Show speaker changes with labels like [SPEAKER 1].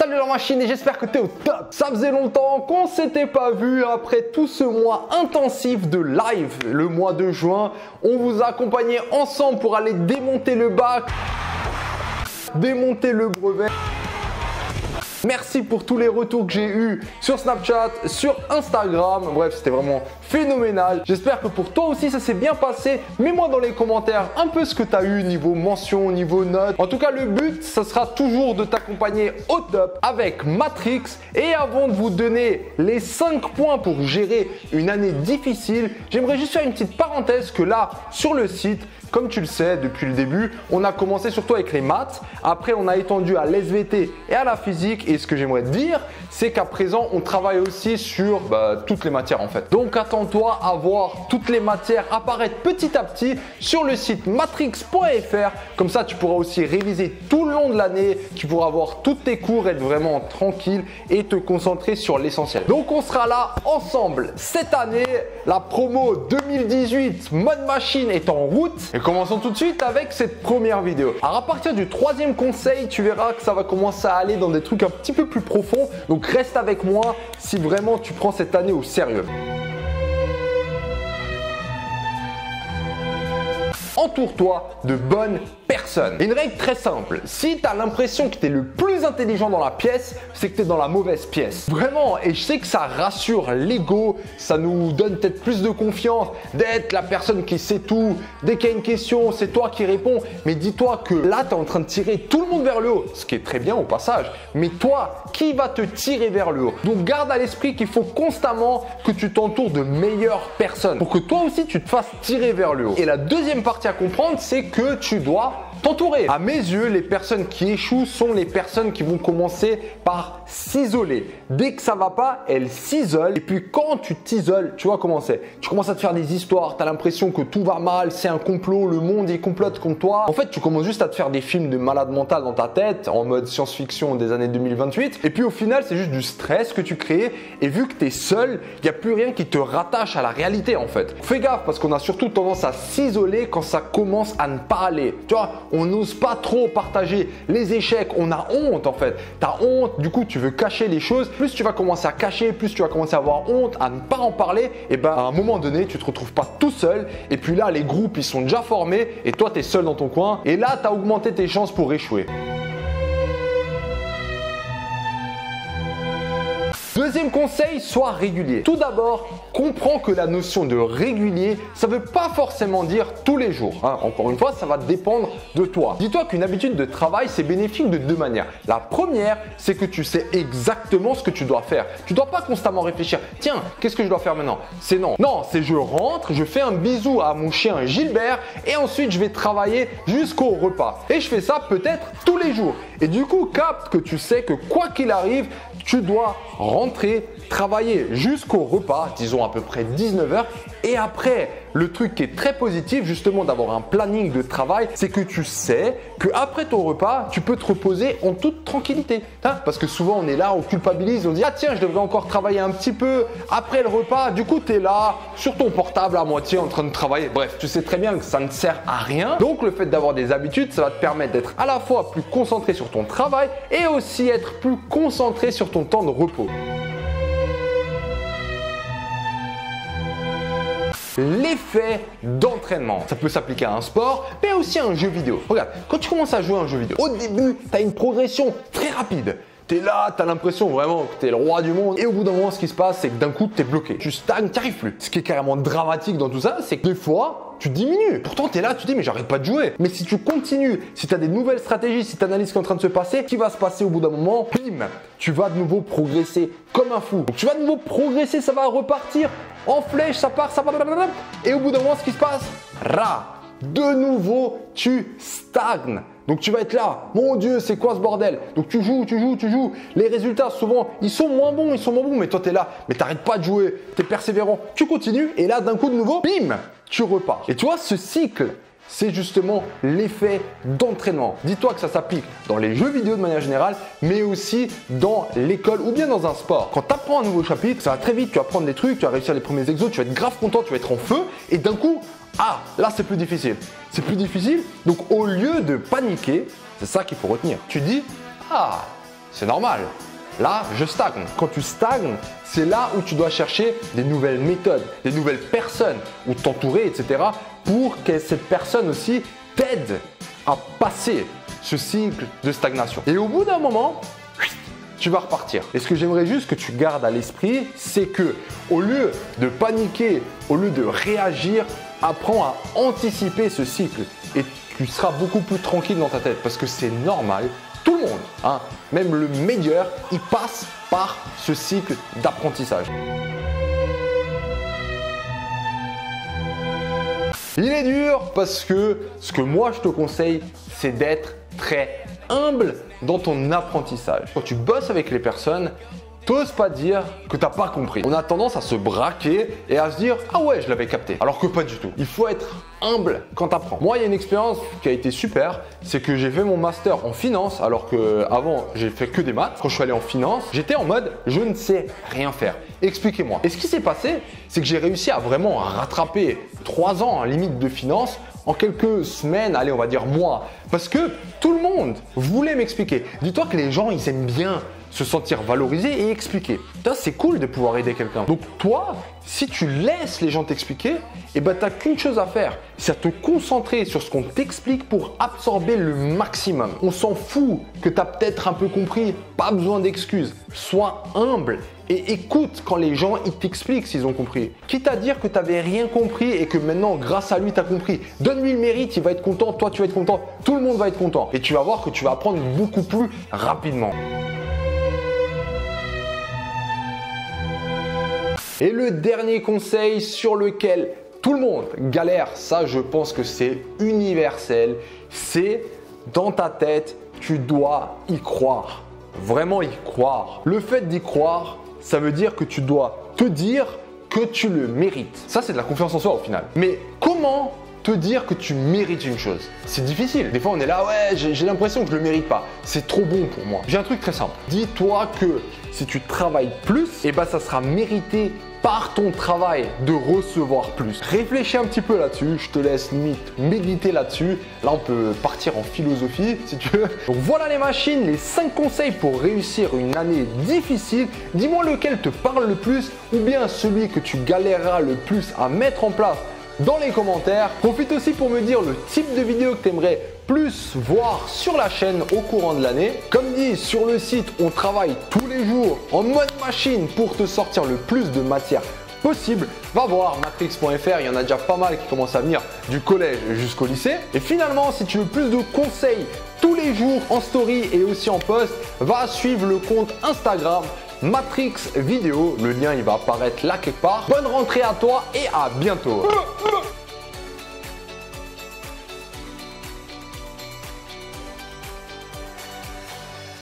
[SPEAKER 1] Salut la machine et j'espère que t'es au top. Ça faisait longtemps qu'on s'était pas vu après tout ce mois intensif de live, le mois de juin. On vous a accompagné ensemble pour aller démonter le bac, démonter le brevet. Merci pour tous les retours que j'ai eus sur Snapchat, sur Instagram. Bref, c'était vraiment phénoménal. J'espère que pour toi aussi ça s'est bien passé. Mets-moi dans les commentaires un peu ce que tu as eu niveau mention, niveau note. En tout cas, le but, ça sera toujours de t'accompagner au top avec Matrix. Et avant de vous donner les 5 points pour gérer une année difficile, j'aimerais juste faire une petite parenthèse que là, sur le site, comme tu le sais, depuis le début, on a commencé surtout avec les maths. Après, on a étendu à l'SVT et à la physique. Et ce que j'aimerais dire, c'est qu'à présent, on travaille aussi sur bah, toutes les matières en fait. Donc, attends-toi à voir toutes les matières apparaître petit à petit sur le site matrix.fr. Comme ça, tu pourras aussi réviser tout le long de l'année. Tu pourras voir tous tes cours, être vraiment tranquille et te concentrer sur l'essentiel. Donc, on sera là ensemble cette année. La promo 2018 mode machine est en route commençons tout de suite avec cette première vidéo. Alors à partir du troisième conseil, tu verras que ça va commencer à aller dans des trucs un petit peu plus profonds. Donc reste avec moi si vraiment tu prends cette année au sérieux. Entoure-toi de bonnes personne. Une règle très simple, si tu as l'impression que tu es le plus intelligent dans la pièce, c'est que tu es dans la mauvaise pièce. Vraiment, et je sais que ça rassure l'ego, ça nous donne peut-être plus de confiance d'être la personne qui sait tout. Dès qu'il y a une question, c'est toi qui réponds. Mais dis-toi que là, tu es en train de tirer tout le monde vers le haut, ce qui est très bien au passage. Mais toi, qui va te tirer vers le haut? Donc garde à l'esprit qu'il faut constamment que tu t'entoures de meilleures personnes pour que toi aussi tu te fasses tirer vers le haut. Et la deuxième partie comprendre, c'est que tu dois t'entourer. À mes yeux, les personnes qui échouent sont les personnes qui vont commencer par s'isoler. Dès que ça va pas, elles s'isolent. Et puis quand tu t'isoles, tu vois comment c'est. Tu commences à te faire des histoires, tu as l'impression que tout va mal, c'est un complot, le monde est complote contre toi. En fait, tu commences juste à te faire des films de malade mental dans ta tête, en mode science-fiction des années 2028. Et puis au final, c'est juste du stress que tu crées. Et vu que tu es seul, il n'y a plus rien qui te rattache à la réalité en fait. Fais gaffe parce qu'on a surtout tendance à s'isoler quand ça commence à ne pas aller. Tu vois, on n'ose pas trop partager les échecs, on a honte en fait. Tu as honte, du coup tu veux cacher les choses. Plus tu vas commencer à cacher, plus tu vas commencer à avoir honte, à ne pas en parler, et ben à un moment donné tu te retrouves pas tout seul. Et puis là les groupes ils sont déjà formés et toi tu es seul dans ton coin. Et là tu as augmenté tes chances pour échouer. Deuxième conseil, sois régulier. Tout d'abord, comprends que la notion de régulier, ça ne veut pas forcément dire tous les jours. Hein. Encore une fois, ça va dépendre de toi. Dis-toi qu'une habitude de travail, c'est bénéfique de deux manières. La première, c'est que tu sais exactement ce que tu dois faire. Tu ne dois pas constamment réfléchir. Tiens, qu'est-ce que je dois faire maintenant? C'est non. Non, c'est je rentre, je fais un bisou à mon chien Gilbert et ensuite je vais travailler jusqu'au repas. Et je fais ça peut-être tous les jours. Et du coup, capte que tu sais que quoi qu'il arrive, tu dois rentrer, travailler jusqu'au repas, disons à peu près 19h. Et après, le truc qui est très positif justement d'avoir un planning de travail, c'est que tu sais que après ton repas, tu peux te reposer en toute tranquillité. Hein Parce que souvent on est là, on culpabilise, on dit ah tiens, je devrais encore travailler un petit peu après le repas. Du coup, tu es là sur ton portable à moitié en train de travailler. Bref, tu sais très bien que ça ne sert à rien. Donc le fait d'avoir des habitudes, ça va te permettre d'être à la fois plus concentré sur ton travail et aussi être plus concentré sur ton temps de repos. L'effet d'entraînement. Ça peut s'appliquer à un sport, mais aussi à un jeu vidéo. Regarde, quand tu commences à jouer à un jeu vidéo, au début, tu as une progression très rapide. Tu es là, tu as l'impression vraiment que tu es le roi du monde. Et au bout d'un moment, ce qui se passe, c'est que d'un coup, tu es bloqué. Tu stagnes, tu arrives plus. Ce qui est carrément dramatique dans tout ça, c'est que des fois, tu diminues. Pourtant, tu es là, tu dis, mais j'arrête pas de jouer. Mais si tu continues, si tu des nouvelles stratégies, si tu analyses ce qui est en train de se passer, qui va se passer au bout d'un moment, bim, tu vas de nouveau progresser comme un fou. Donc, tu vas de nouveau progresser, ça va repartir en flèche, ça part, ça part, et au bout d'un moment, ce qui se passe, ra, de nouveau, tu stagnes. Donc tu vas être là, mon Dieu, c'est quoi ce bordel? Donc tu joues, tu joues, tu joues. Les résultats, souvent, ils sont moins bons, ils sont moins bons, mais toi, tu es là, mais t'arrêtes pas de jouer, tu es persévérant, tu continues, et là, d'un coup de nouveau, bim, tu repars. Et tu vois, ce cycle, c'est justement l'effet d'entraînement. Dis-toi que ça s'applique dans les jeux vidéo de manière générale, mais aussi dans l'école ou bien dans un sport. Quand tu apprends un nouveau chapitre, ça va très vite, tu vas apprendre des trucs, tu vas réussir les premiers exos, tu vas être grave content, tu vas être en feu, et d'un coup, ah, là c'est plus difficile. C'est plus difficile, donc au lieu de paniquer, c'est ça qu'il faut retenir. Tu dis, ah, c'est normal. Là, je stagne. Quand tu stagnes, c'est là où tu dois chercher des nouvelles méthodes, des nouvelles personnes, ou t'entourer, etc. pour que cette personne aussi t'aide à passer ce cycle de stagnation. Et au bout d'un moment, tu vas repartir. Et ce que j'aimerais juste que tu gardes à l'esprit, c'est que au lieu de paniquer, au lieu de réagir, apprends à anticiper ce cycle et tu seras beaucoup plus tranquille dans ta tête parce que c'est normal tout le monde, hein, même le meilleur, il passe par ce cycle d'apprentissage. Il est dur parce que ce que moi je te conseille, c'est d'être très humble dans ton apprentissage. Quand tu bosses avec les personnes, t'oses pas dire que t'as pas compris. On a tendance à se braquer et à se dire ah ouais je l'avais capté. Alors que pas du tout. Il faut être humble quand t'apprends. Moi il y a une expérience qui a été super, c'est que j'ai fait mon master en finance alors que avant j'ai fait que des maths. Quand je suis allé en finance, j'étais en mode je ne sais rien faire. Expliquez-moi. Et ce qui s'est passé, c'est que j'ai réussi à vraiment rattraper trois ans en limite de finance en quelques semaines, allez on va dire mois, parce que tout le monde voulait m'expliquer. Dis-toi que les gens ils aiment bien se sentir valorisé et expliquer. C'est cool de pouvoir aider quelqu'un. Donc toi, si tu laisses les gens t'expliquer, eh ben, tu n'as qu'une chose à faire, c'est à te concentrer sur ce qu'on t'explique pour absorber le maximum. On s'en fout que tu as peut-être un peu compris, pas besoin d'excuses. Sois humble et écoute quand les gens ils t'expliquent s'ils ont compris. Quitte à dire que tu n'avais rien compris et que maintenant grâce à lui tu as compris. Donne-lui le mérite, il va être content, toi tu vas être content, tout le monde va être content. Et tu vas voir que tu vas apprendre beaucoup plus rapidement. Et le dernier conseil sur lequel tout le monde galère, ça je pense que c'est universel, c'est dans ta tête, tu dois y croire. Vraiment y croire. Le fait d'y croire, ça veut dire que tu dois te dire que tu le mérites. Ça, c'est de la confiance en soi au final. Mais comment te dire que tu mérites une chose? C'est difficile. Des fois, on est là, ouais, j'ai l'impression que je le mérite pas. C'est trop bon pour moi. J'ai un truc très simple. Dis-toi que si tu travailles plus, eh ben, ça sera mérité par ton travail de recevoir plus. Réfléchis un petit peu là-dessus, je te laisse limite méditer là-dessus. Là, on peut partir en philosophie si tu veux. Voilà les machines, les 5 conseils pour réussir une année difficile. Dis-moi lequel te parle le plus ou bien celui que tu galéreras le plus à mettre en place dans les commentaires. Profite aussi pour me dire le type de vidéo que tu aimerais plus voir sur la chaîne au courant de l'année. Comme dit sur le site, on travaille tous les jours en mode machine pour te sortir le plus de matière possible. Va voir matrix.fr, il y en a déjà pas mal qui commencent à venir du collège jusqu'au lycée. Et finalement, si tu veux plus de conseils tous les jours en story et aussi en post, va suivre le compte Instagram Matrix Vidéo. Le lien il va apparaître là quelque part. Bonne rentrée à toi et à bientôt.